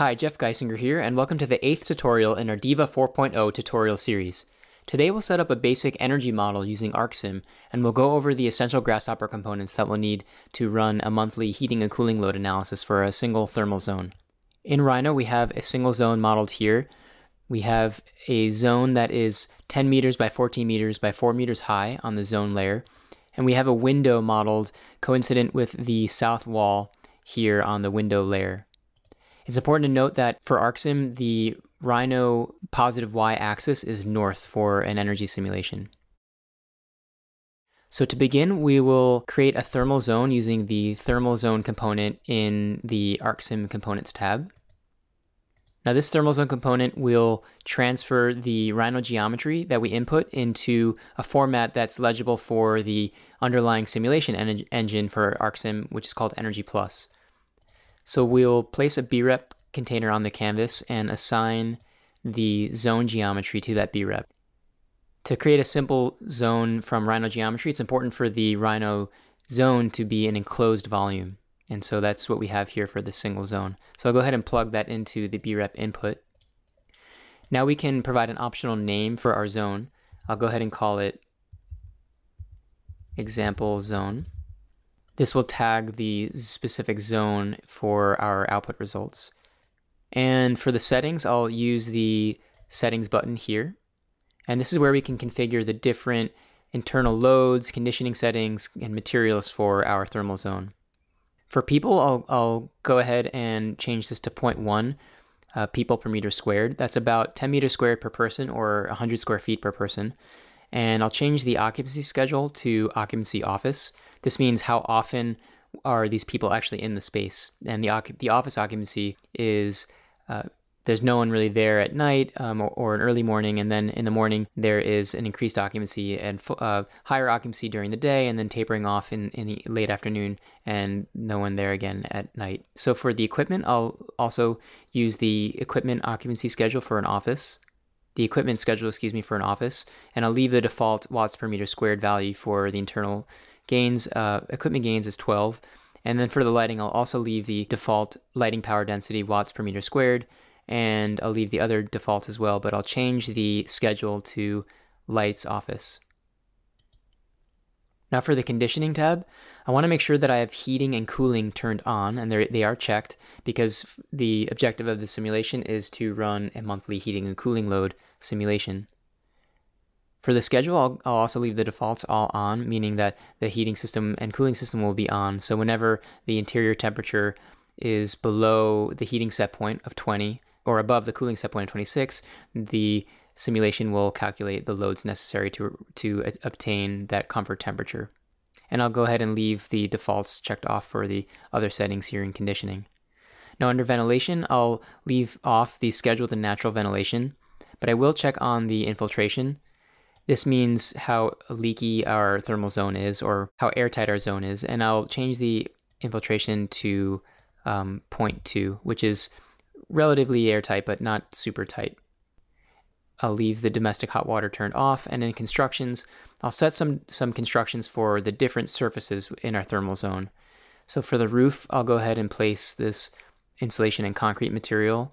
Hi, Jeff Geisinger here, and welcome to the eighth tutorial in our Diva 4.0 tutorial series. Today we'll set up a basic energy model using Archsim, and we'll go over the essential Grasshopper components that we'll need to run a monthly heating and cooling load analysis for a single thermal zone. In Rhino, we have a single zone modeled here. We have a zone that is 10 meters by 14 meters by 4 meters high on the zone layer, and we have a window modeled coincident with the south wall here on the window layer. It's important to note that for Archsim, the Rhino positive y-axis is north for an energy simulation. So to begin, we will create a thermal zone using the thermal zone component in the Archsim components tab. Now this thermal zone component will transfer the Rhino geometry that we input into a format that's legible for the underlying simulation en engine for Archsim, which is called Energy Plus. So we'll place a BREP container on the canvas and assign the zone geometry to that BREP. To create a simple zone from Rhino geometry, it's important for the Rhino zone to be an enclosed volume. And so that's what we have here for the single zone. So I'll go ahead and plug that into the BREP input. Now we can provide an optional name for our zone. I'll go ahead and call it example zone. This will tag the specific zone for our output results. And for the settings, I'll use the settings button here. And this is where we can configure the different internal loads, conditioning settings, and materials for our thermal zone. For people, I'll, I'll go ahead and change this to 0.1 uh, people per meter squared. That's about 10 meters squared per person or 100 square feet per person. And I'll change the occupancy schedule to occupancy office. This means how often are these people actually in the space. And the, the office occupancy is uh, there's no one really there at night um, or, or, an early morning, and then in the morning there is an increased occupancy and uh, higher occupancy during the day, and then tapering off in, in the late afternoon, and no one there again at night. So for the equipment, I'll also use the equipment occupancy schedule for an office, the equipment schedule, excuse me, for an office, and I'll leave the default watts per meter squared value for the internal gains, uh, equipment gains is 12. And then for the lighting, I'll also leave the default lighting power density watts per meter squared, and I'll leave the other defaults as well, but I'll change the schedule to lights office. Now for the conditioning tab, I want to make sure that I have heating and cooling turned on and they are checked because the objective of the simulation is to run a monthly heating and cooling load simulation. For the schedule, I'll, I'll, also leave the defaults all on, meaning that the heating system and cooling system will be on. So whenever the interior temperature is below the heating set point of 20 or above the cooling set point of 26, the simulation will calculate the loads necessary to, to obtain that comfort temperature. And I'll go ahead and leave the defaults checked off for the other settings here in conditioning. Now under ventilation, I'll leave off the scheduled and natural ventilation, but I will check on the infiltration this means how leaky our thermal zone is or how airtight our zone is. And I'll change the infiltration to um, 0.2, which is relatively airtight, but not super tight. I'll leave the domestic hot water turned off. And in constructions, I'll set some, some constructions for the different surfaces in our thermal zone. So for the roof, I'll go ahead and place this insulation and concrete material.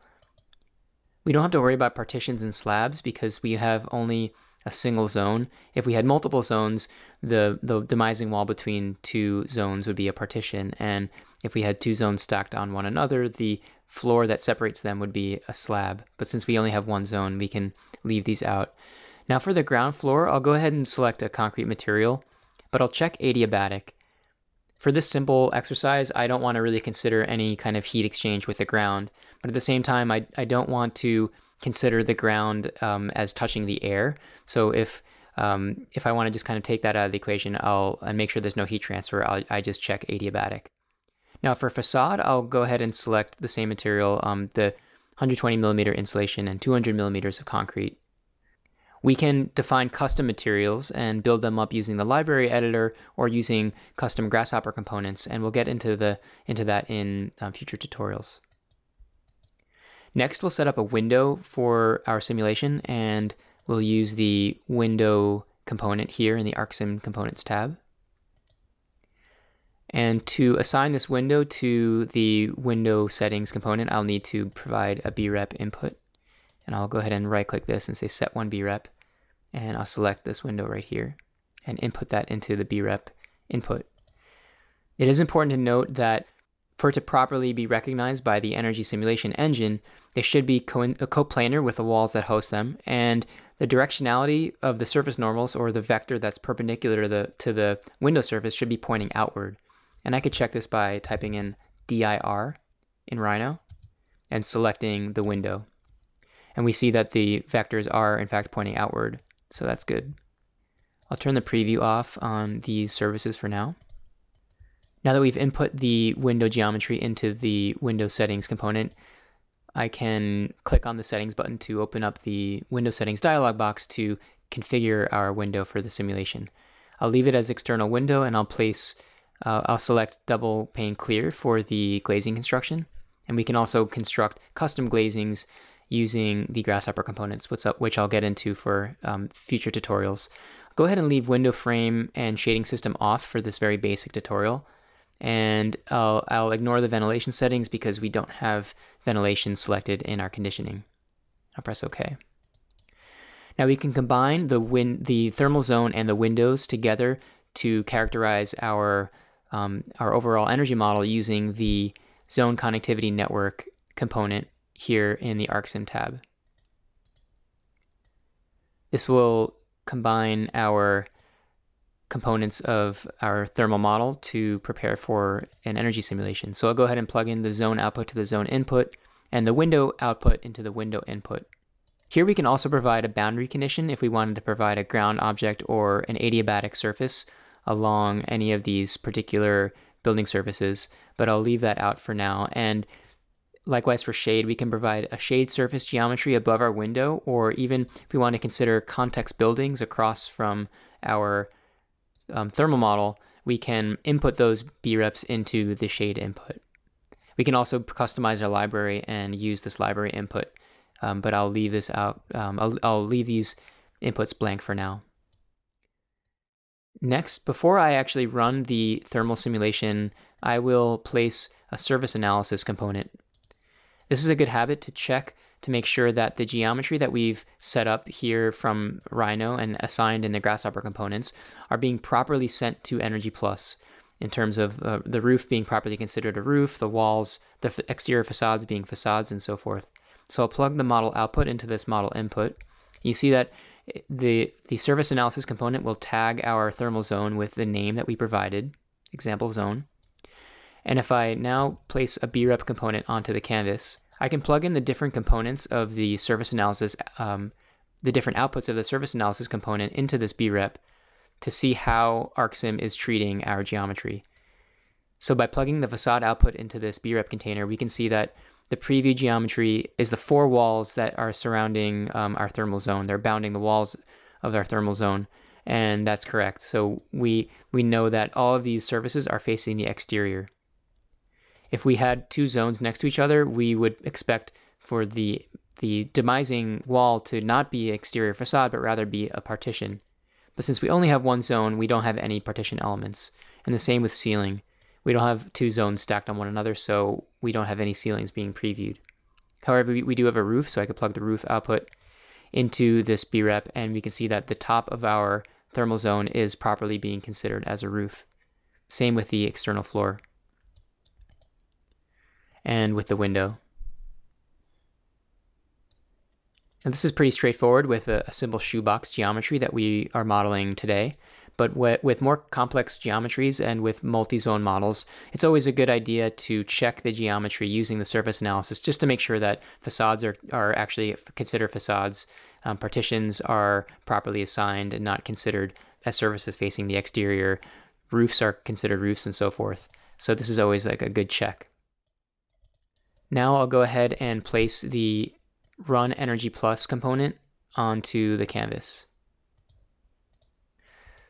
We don't have to worry about partitions and slabs because we have only a single zone. If we had multiple zones, the, the demising wall between two zones would be a partition. And if we had two zones stacked on one another, the floor that separates them would be a slab. But since we only have one zone, we can leave these out. Now for the ground floor, I'll go ahead and select a concrete material, but I'll check adiabatic. For this simple exercise, I don't want to really consider any kind of heat exchange with the ground, but at the same time, I, I don't want to consider the ground um, as touching the air. So if um, if I want to just kind of take that out of the equation, I'll and make sure there's no heat transfer. I'll, I just check adiabatic. Now for facade, I'll go ahead and select the same material, um, the 120 millimeter insulation and 200 millimeters of concrete. We can define custom materials and build them up using the library editor or using custom Grasshopper components, and we'll get into the into that in um, future tutorials. Next, we'll set up a window for our simulation and we'll use the window component here in the Archsim components tab. And to assign this window to the window settings component, I'll need to provide a brep input. And I'll go ahead and right click this and say set one brep. And I'll select this window right here and input that into the brep input. It is important to note that for it to properly be recognized by the energy simulation engine, they should be co- coplanar with the walls that host them, and the directionality of the surface normals or the vector that's perpendicular to the, to the window surface should be pointing outward. And I could check this by typing in dir in Rhino and selecting the window. And we see that the vectors are in fact pointing outward, so that's good. I'll turn the preview off on these surfaces for now. Now that we've input the window geometry into the window settings component, I can click on the settings button to open up the window settings dialog box to configure our window for the simulation. I'll leave it as external window and I'll place, uh, I'll select double pane clear for the glazing construction. And we can also construct custom glazings using the Grasshopper components, which I'll get into for um, future tutorials. Go ahead and leave window frame and shading system off for this very basic tutorial and I'll, I'll ignore the ventilation settings because we don't have ventilation selected in our conditioning. I'll press OK. Now we can combine the win the thermal zone and the windows together to characterize our um, our overall energy model using the zone connectivity network component here in the Archsim tab. This will combine our components of our thermal model to prepare for an energy simulation. So I'll go ahead and plug in the zone output to the zone input and the window output into the window input. Here we can also provide a boundary condition if we wanted to provide a ground object or an adiabatic surface along any of these particular building surfaces, but I'll leave that out for now. And likewise for shade, we can provide a shade surface geometry above our window, or even if we want to consider context buildings across from our um, thermal model, we can input those BREPs into the shade input. We can also customize our library and use this library input, um, but I'll leave this out. Um, I'll, I'll leave these inputs blank for now. Next, before I actually run the thermal simulation, I will place a surface analysis component. This is a good habit to check to make sure that the geometry that we've set up here from Rhino and assigned in the Grasshopper components are being properly sent to Energy Plus in terms of uh, the roof being properly considered a roof, the walls, the exterior facades being facades, and so forth. So I'll plug the model output into this model input. You see that the, the surface analysis component will tag our thermal zone with the name that we provided, example zone. And if I now place a BREP component onto the canvas, I can plug in the different components of the surface analysis, um, the different outputs of the surface analysis component into this BREP to see how Archsim is treating our geometry. So by plugging the facade output into this BREP container, we can see that the preview geometry is the four walls that are surrounding um, our thermal zone. They're bounding the walls of our thermal zone, and that's correct. So we we know that all of these surfaces are facing the exterior if we had two zones next to each other, we would expect for the the demising wall to not be exterior facade, but rather be a partition. But since we only have one zone, we don't have any partition elements. And the same with ceiling. We don't have two zones stacked on one another, so we don't have any ceilings being previewed. However, we, we do have a roof, so I could plug the roof output into this BREP, and we can see that the top of our thermal zone is properly being considered as a roof. Same with the external floor and with the window. And this is pretty straightforward with a, a simple shoebox geometry that we are modeling today. But with more complex geometries and with multi-zone models, it's always a good idea to check the geometry using the surface analysis just to make sure that facades are, are actually considered facades, um, partitions are properly assigned and not considered as surfaces facing the exterior, roofs are considered roofs and so forth. So this is always like a good check. Now I'll go ahead and place the Run Energy Plus component onto the canvas.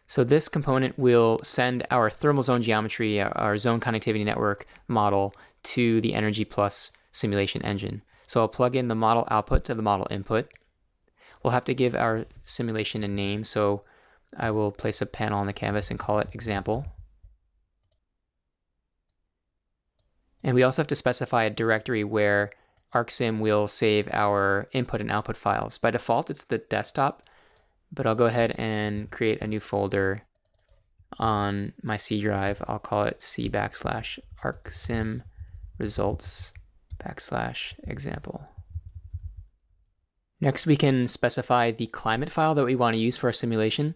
So this component will send our thermal zone geometry, uh, our zone connectivity network model to the Energy Plus simulation engine. So I'll plug in the model output to the model input. We'll have to give our simulation a name, so I will place a panel on the canvas and call it example. And we also have to specify a directory where Archsim will save our input and output files. By default, it's the desktop, but I'll go ahead and create a new folder on my C drive. I'll call it C backslash Archsim results backslash example. Next, we can specify the climate file that we want to use for our simulation.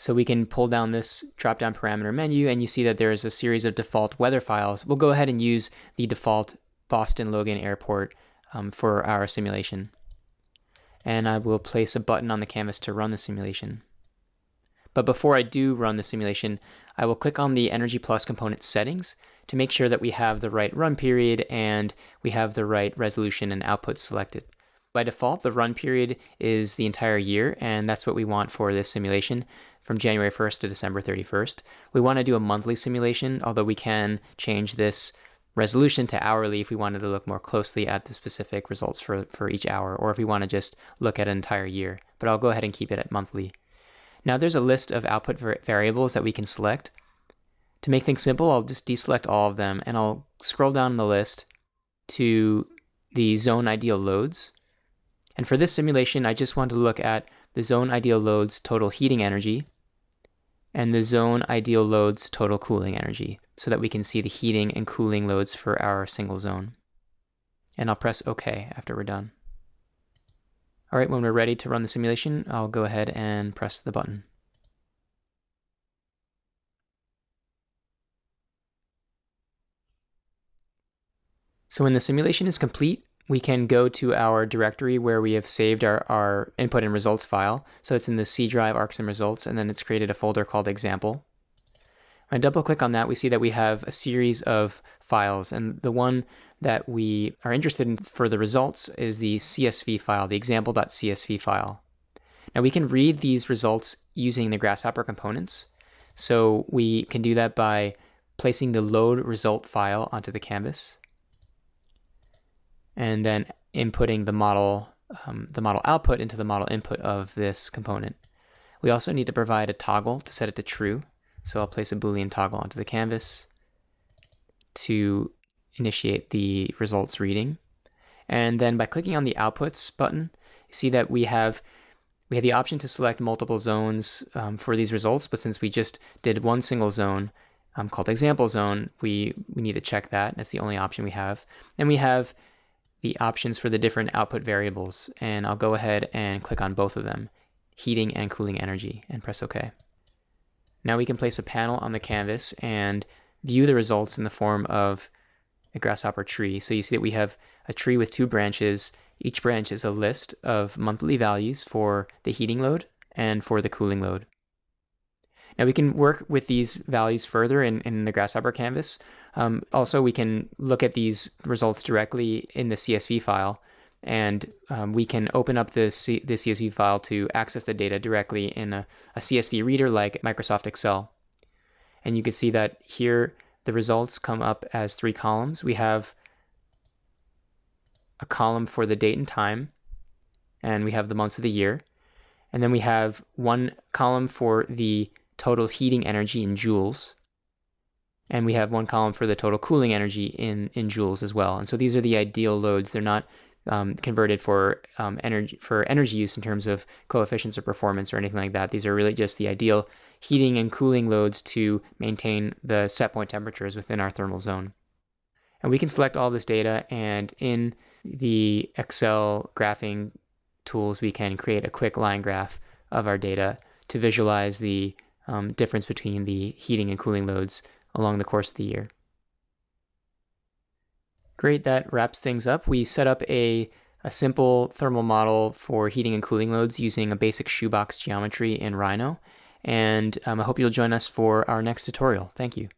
So we can pull down this drop-down parameter menu and you see that there is a series of default weather files. We'll go ahead and use the default Boston Logan Airport um, for our simulation. And I will place a button on the canvas to run the simulation. But before I do run the simulation, I will click on the Energy Plus component settings to make sure that we have the right run period and we have the right resolution and output selected. By default, the run period is the entire year, and that's what we want for this simulation from January 1st to December 31st. We want to do a monthly simulation, although we can change this resolution to hourly if we wanted to look more closely at the specific results for, for each hour, or if we want to just look at an entire year. But I'll go ahead and keep it at monthly. Now there's a list of output variables that we can select. To make things simple, I'll just deselect all of them and I'll scroll down the list to the zone ideal loads. And for this simulation, I just want to look at the zone ideal loads total heating energy and the zone ideal loads total cooling energy so that we can see the heating and cooling loads for our single zone. And I'll press OK after we're done. All right, when we're ready to run the simulation, I'll go ahead and press the button. So when the simulation is complete, we can go to our directory where we have saved our, our input and results file. So it's in the C drive Archsim results, and then it's created a folder called example. When I double click on that, we see that we have a series of files, and the one that we are interested in for the results is the CSV file, the example.csv file. Now we can read these results using the Grasshopper components. So we can do that by placing the load result file onto the canvas and then inputting the model, um, the model output into the model input of this component. We also need to provide a toggle to set it to true. So I'll place a Boolean toggle onto the canvas to initiate the results reading. And then by clicking on the outputs button, you see that we have we have the option to select multiple zones um, for these results, but since we just did one single zone um, called example zone, we, we need to check that. That's the only option we have. And we have the options for the different output variables, and I'll go ahead and click on both of them, heating and cooling energy, and press OK. Now we can place a panel on the canvas and view the results in the form of a grasshopper tree. So you see that we have a tree with two branches. Each branch is a list of monthly values for the heating load and for the cooling load. Now we can work with these values further in, in the Grasshopper canvas. Um, also, we can look at these results directly in the CSV file, and um, we can open up the, C the CSV file to access the data directly in a, a CSV reader like Microsoft Excel. And you can see that here the results come up as three columns. We have a column for the date and time, and we have the months of the year. And then we have one column for the total heating energy in joules. And we have one column for the total cooling energy in, in joules as well. And so these are the ideal loads. They're not um, converted for um, energy for energy use in terms of coefficients of performance or anything like that. These are really just the ideal heating and cooling loads to maintain the set point temperatures within our thermal zone. And we can select all this data and in the Excel graphing tools, we can create a quick line graph of our data to visualize the um, difference between the heating and cooling loads along the course of the year. Great, that wraps things up. We set up a, a simple thermal model for heating and cooling loads using a basic shoebox geometry in Rhino. And um, I hope you'll join us for our next tutorial. Thank you.